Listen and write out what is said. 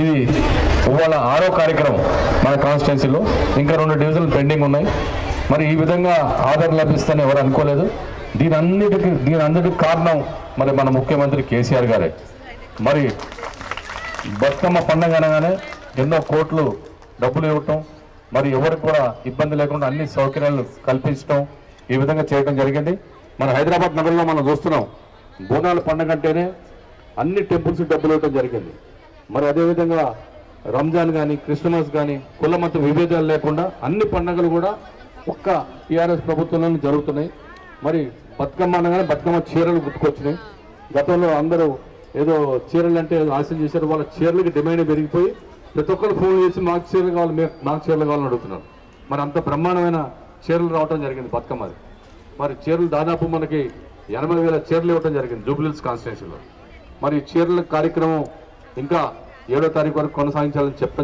ఇది ఇవాళ ఆరో కార్యక్రమం మన కాన్స్టిట్యున్సీలో. ఇంకా రెండు డివిజన్లు పెండింగ్ ఉన్నాయి. మరి ఈ విధంగా ఆదరణ లభిస్తుందని ఎవరు అనుకోలేదు. దీని అన్నిటికీ దీని అన్నిటికి కారణం మరి మన ముఖ్యమంత్రి కేసీఆర్ గారే. మరి బతుకమ్మ పండుగ అనగానే ఎన్నో కోట్లు డబ్బులు ఇవ్వటం మరి ఎవరికి కూడా ఇబ్బంది లేకుండా అన్ని సౌకర్యాలు కల్పించడం ఈ విధంగా చేయడం జరిగింది. మన హైదరాబాద్ నగరంలో మనం చూస్తున్నాం బోనాల పండుగ అంటేనే అన్ని టెంపుల్స్ డబ్బులు ఇవ్వడం జరిగింది. మరి అదేవిధంగా రంజాన్ కానీ క్రిస్మస్ కానీ కుల మత విభేదాలు లేకుండా అన్ని పండుగలు కూడా ఒక్క టీఆర్ఎస్ ప్రభుత్వంలోనే జరుగుతున్నాయి. మరి బతుకమ్మ అనగానే బతుకమ్మ చీరలు గుర్తుకొచ్చినాయి. గతంలో అందరూ ఏదో చీరలు అంటే ఏదో ఆశలు చేశారు. వాళ్ళ చీరలకి డిమాండ్ పెరిగిపోయి ప్రతి ఒక్కరు ఫోన్ చేసి మాకు చీరలు కావాలి మాకు చీరలు కావాలని అడుగుతున్నారు. మరి అంత బ్రహ్మాండమైన చీరలు రావటం జరిగింది బతుకమ్మది. మరి చీరలు దాదాపు మనకి ఎనభై వేల చీరలు ఇవ్వడం జరిగింది జూబ్లీల్స్ కాన్స్టిట్యూషన్లో మరి చీరల కార్యక్రమం ఇంకా ఏడో తారీఖు వరకు కొనసాగించాలని చెప్పడం